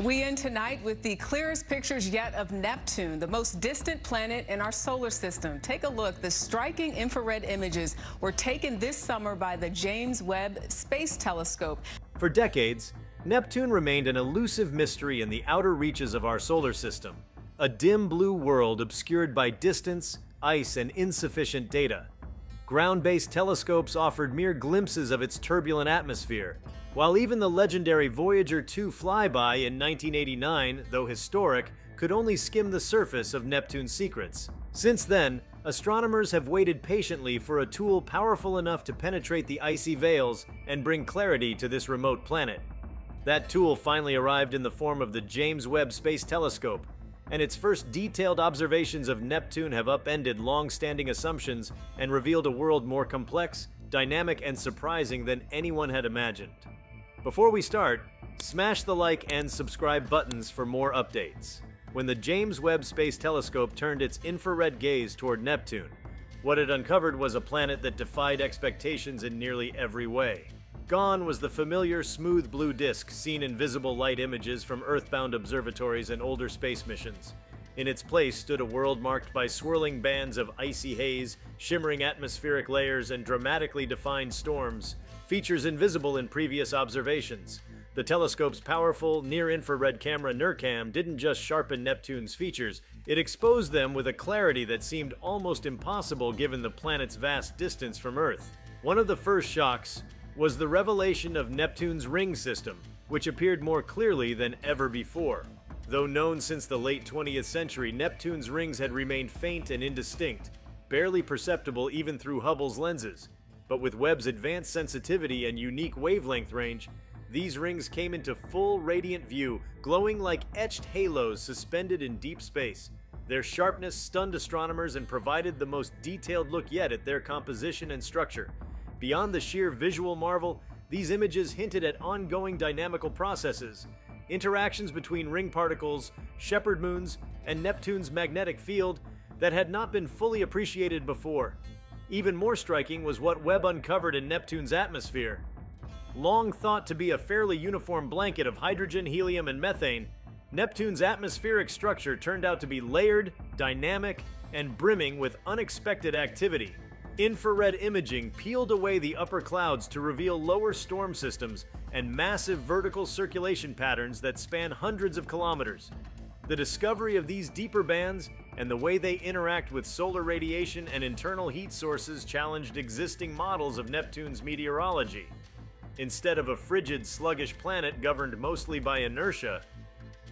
We end tonight with the clearest pictures yet of Neptune, the most distant planet in our solar system. Take a look. The striking infrared images were taken this summer by the James Webb Space Telescope. For decades, Neptune remained an elusive mystery in the outer reaches of our solar system, a dim blue world obscured by distance, ice, and insufficient data. Ground-based telescopes offered mere glimpses of its turbulent atmosphere, while even the legendary Voyager 2 flyby in 1989, though historic, could only skim the surface of Neptune's secrets. Since then, astronomers have waited patiently for a tool powerful enough to penetrate the icy veils and bring clarity to this remote planet. That tool finally arrived in the form of the James Webb Space Telescope, and its first detailed observations of Neptune have upended long-standing assumptions and revealed a world more complex, dynamic, and surprising than anyone had imagined. Before we start, smash the like and subscribe buttons for more updates. When the James Webb Space Telescope turned its infrared gaze toward Neptune, what it uncovered was a planet that defied expectations in nearly every way. Gone was the familiar smooth blue disk seen in visible light images from Earthbound observatories and older space missions. In its place stood a world marked by swirling bands of icy haze, shimmering atmospheric layers, and dramatically defined storms, features invisible in previous observations. The telescope's powerful, near-infrared camera NIRCam didn't just sharpen Neptune's features, it exposed them with a clarity that seemed almost impossible given the planet's vast distance from Earth. One of the first shocks was the revelation of Neptune's ring system, which appeared more clearly than ever before. Though known since the late 20th century, Neptune's rings had remained faint and indistinct, barely perceptible even through Hubble's lenses. But with Webb's advanced sensitivity and unique wavelength range, these rings came into full radiant view, glowing like etched halos suspended in deep space. Their sharpness stunned astronomers and provided the most detailed look yet at their composition and structure, Beyond the sheer visual marvel, these images hinted at ongoing dynamical processes, interactions between ring particles, shepherd moons, and Neptune's magnetic field that had not been fully appreciated before. Even more striking was what Webb uncovered in Neptune's atmosphere. Long thought to be a fairly uniform blanket of hydrogen, helium, and methane, Neptune's atmospheric structure turned out to be layered, dynamic, and brimming with unexpected activity. Infrared imaging peeled away the upper clouds to reveal lower storm systems and massive vertical circulation patterns that span hundreds of kilometers. The discovery of these deeper bands and the way they interact with solar radiation and internal heat sources challenged existing models of Neptune's meteorology. Instead of a frigid, sluggish planet governed mostly by inertia,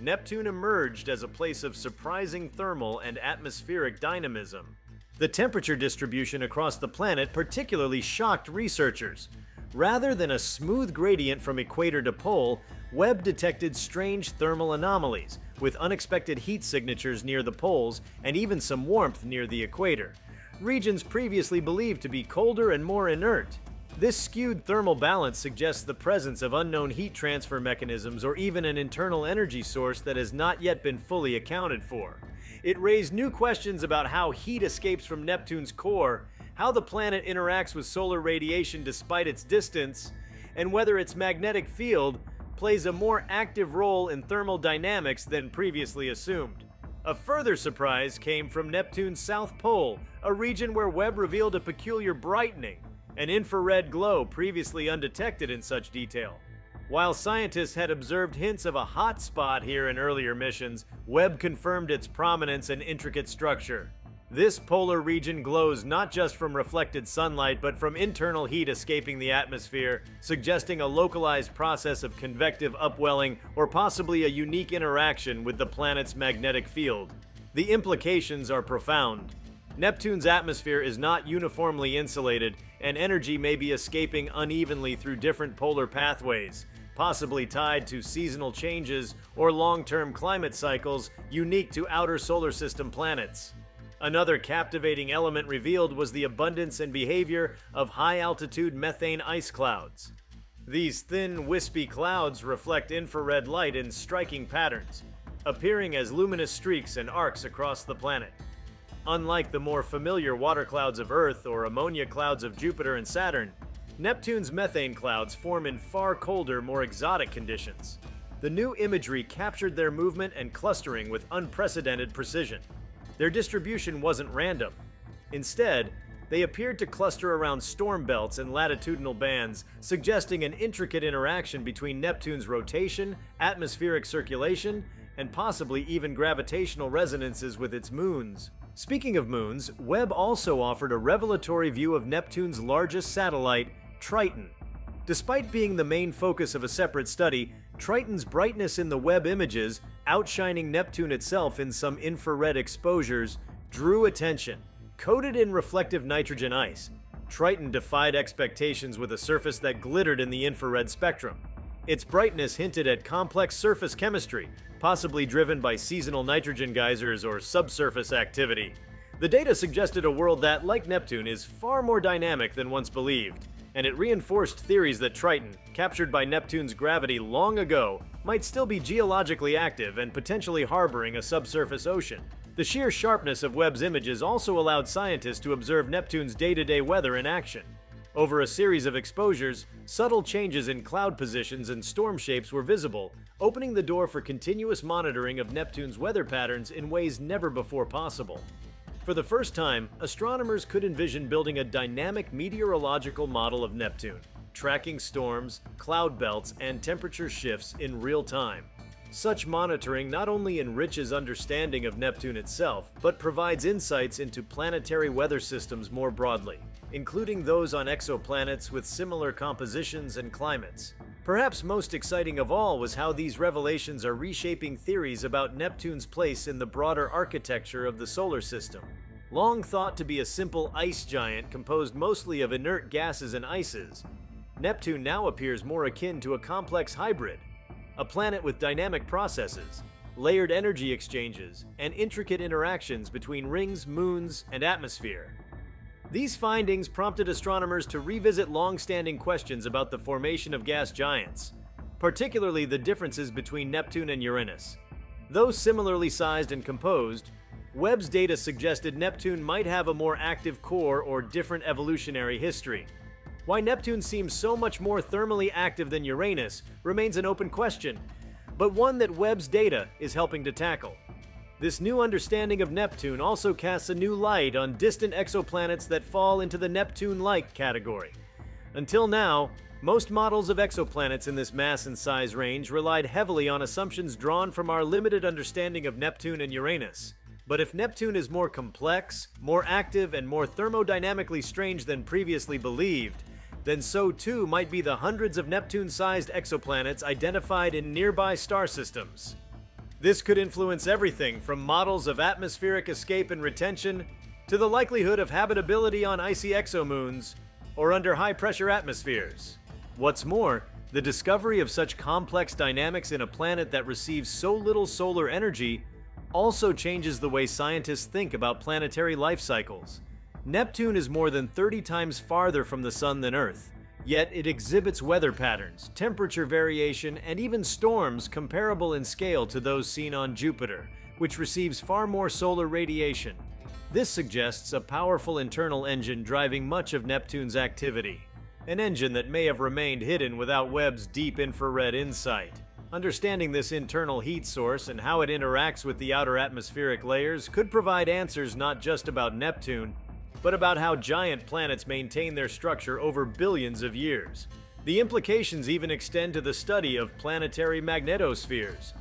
Neptune emerged as a place of surprising thermal and atmospheric dynamism. The temperature distribution across the planet particularly shocked researchers. Rather than a smooth gradient from equator to pole, Webb detected strange thermal anomalies, with unexpected heat signatures near the poles and even some warmth near the equator. Regions previously believed to be colder and more inert. This skewed thermal balance suggests the presence of unknown heat transfer mechanisms or even an internal energy source that has not yet been fully accounted for. It raised new questions about how heat escapes from Neptune's core, how the planet interacts with solar radiation despite its distance, and whether its magnetic field plays a more active role in thermal dynamics than previously assumed. A further surprise came from Neptune's south pole, a region where Webb revealed a peculiar brightening, an infrared glow previously undetected in such detail. While scientists had observed hints of a hot spot here in earlier missions, Webb confirmed its prominence and intricate structure. This polar region glows not just from reflected sunlight, but from internal heat escaping the atmosphere, suggesting a localized process of convective upwelling or possibly a unique interaction with the planet's magnetic field. The implications are profound. Neptune's atmosphere is not uniformly insulated, and energy may be escaping unevenly through different polar pathways, possibly tied to seasonal changes or long-term climate cycles unique to outer solar system planets. Another captivating element revealed was the abundance and behavior of high-altitude methane ice clouds. These thin, wispy clouds reflect infrared light in striking patterns, appearing as luminous streaks and arcs across the planet. Unlike the more familiar water clouds of Earth or ammonia clouds of Jupiter and Saturn, Neptune's methane clouds form in far colder, more exotic conditions. The new imagery captured their movement and clustering with unprecedented precision. Their distribution wasn't random. Instead, they appeared to cluster around storm belts and latitudinal bands, suggesting an intricate interaction between Neptune's rotation, atmospheric circulation, and possibly even gravitational resonances with its moons. Speaking of moons, Webb also offered a revelatory view of Neptune's largest satellite, Triton. Despite being the main focus of a separate study, Triton's brightness in the Webb images, outshining Neptune itself in some infrared exposures, drew attention. Coated in reflective nitrogen ice, Triton defied expectations with a surface that glittered in the infrared spectrum. Its brightness hinted at complex surface chemistry, possibly driven by seasonal nitrogen geysers or subsurface activity. The data suggested a world that, like Neptune, is far more dynamic than once believed and it reinforced theories that Triton, captured by Neptune's gravity long ago, might still be geologically active and potentially harboring a subsurface ocean. The sheer sharpness of Webb's images also allowed scientists to observe Neptune's day-to-day -day weather in action. Over a series of exposures, subtle changes in cloud positions and storm shapes were visible, opening the door for continuous monitoring of Neptune's weather patterns in ways never before possible. For the first time, astronomers could envision building a dynamic meteorological model of Neptune, tracking storms, cloud belts, and temperature shifts in real time. Such monitoring not only enriches understanding of Neptune itself, but provides insights into planetary weather systems more broadly, including those on exoplanets with similar compositions and climates. Perhaps most exciting of all was how these revelations are reshaping theories about Neptune's place in the broader architecture of the solar system. Long thought to be a simple ice giant composed mostly of inert gases and ices, Neptune now appears more akin to a complex hybrid, a planet with dynamic processes, layered energy exchanges, and intricate interactions between rings, moons, and atmosphere. These findings prompted astronomers to revisit long-standing questions about the formation of gas giants, particularly the differences between Neptune and Uranus. Though similarly sized and composed, Webb's data suggested Neptune might have a more active core or different evolutionary history. Why Neptune seems so much more thermally active than Uranus remains an open question, but one that Webb's data is helping to tackle. This new understanding of Neptune also casts a new light on distant exoplanets that fall into the Neptune-like category. Until now, most models of exoplanets in this mass and size range relied heavily on assumptions drawn from our limited understanding of Neptune and Uranus. But if Neptune is more complex, more active, and more thermodynamically strange than previously believed, then so too might be the hundreds of Neptune-sized exoplanets identified in nearby star systems. This could influence everything from models of atmospheric escape and retention to the likelihood of habitability on icy exomoons or under high pressure atmospheres. What's more, the discovery of such complex dynamics in a planet that receives so little solar energy also changes the way scientists think about planetary life cycles. Neptune is more than 30 times farther from the Sun than Earth, Yet it exhibits weather patterns, temperature variation, and even storms comparable in scale to those seen on Jupiter, which receives far more solar radiation. This suggests a powerful internal engine driving much of Neptune's activity. An engine that may have remained hidden without Webb's deep infrared insight. Understanding this internal heat source and how it interacts with the outer atmospheric layers could provide answers not just about Neptune, but about how giant planets maintain their structure over billions of years. The implications even extend to the study of planetary magnetospheres.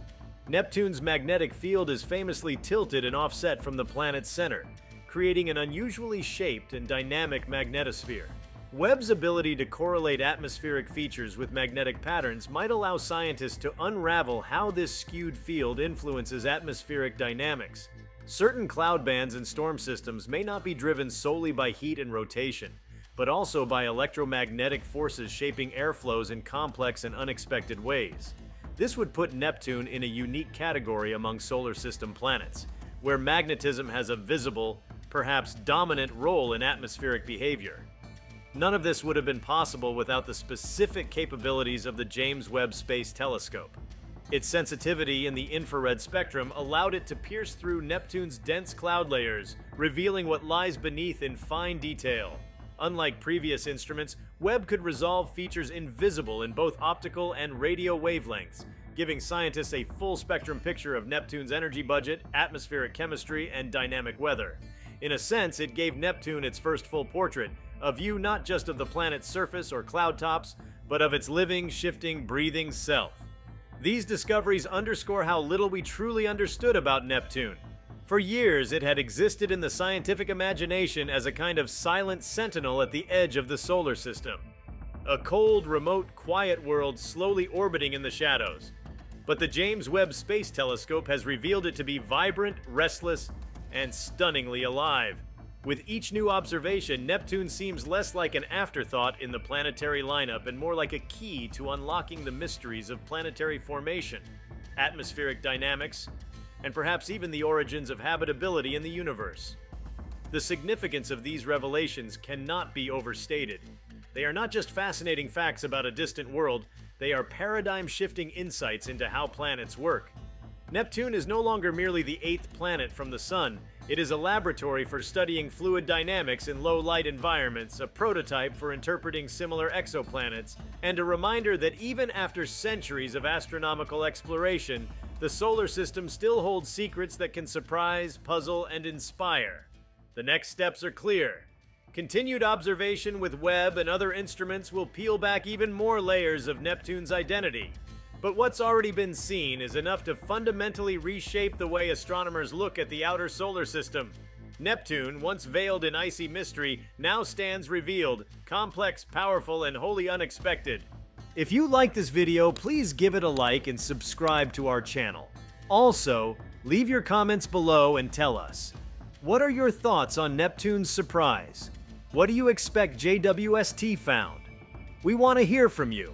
Neptune's magnetic field is famously tilted and offset from the planet's center, creating an unusually shaped and dynamic magnetosphere. Webb's ability to correlate atmospheric features with magnetic patterns might allow scientists to unravel how this skewed field influences atmospheric dynamics Certain cloud bands and storm systems may not be driven solely by heat and rotation, but also by electromagnetic forces shaping airflows in complex and unexpected ways. This would put Neptune in a unique category among solar system planets, where magnetism has a visible, perhaps dominant role in atmospheric behavior. None of this would have been possible without the specific capabilities of the James Webb Space Telescope. Its sensitivity in the infrared spectrum allowed it to pierce through Neptune's dense cloud layers, revealing what lies beneath in fine detail. Unlike previous instruments, Webb could resolve features invisible in both optical and radio wavelengths, giving scientists a full spectrum picture of Neptune's energy budget, atmospheric chemistry, and dynamic weather. In a sense, it gave Neptune its first full portrait, a view not just of the planet's surface or cloud tops, but of its living, shifting, breathing self. These discoveries underscore how little we truly understood about Neptune. For years, it had existed in the scientific imagination as a kind of silent sentinel at the edge of the solar system. A cold, remote, quiet world slowly orbiting in the shadows. But the James Webb Space Telescope has revealed it to be vibrant, restless, and stunningly alive. With each new observation, Neptune seems less like an afterthought in the planetary lineup and more like a key to unlocking the mysteries of planetary formation, atmospheric dynamics, and perhaps even the origins of habitability in the universe. The significance of these revelations cannot be overstated. They are not just fascinating facts about a distant world, they are paradigm shifting insights into how planets work. Neptune is no longer merely the eighth planet from the Sun, it is a laboratory for studying fluid dynamics in low light environments, a prototype for interpreting similar exoplanets, and a reminder that even after centuries of astronomical exploration, the solar system still holds secrets that can surprise, puzzle, and inspire. The next steps are clear. Continued observation with Webb and other instruments will peel back even more layers of Neptune's identity. But what's already been seen is enough to fundamentally reshape the way astronomers look at the outer solar system. Neptune, once veiled in icy mystery, now stands revealed, complex, powerful, and wholly unexpected. If you like this video, please give it a like and subscribe to our channel. Also, leave your comments below and tell us, what are your thoughts on Neptune's surprise? What do you expect JWST found? We want to hear from you.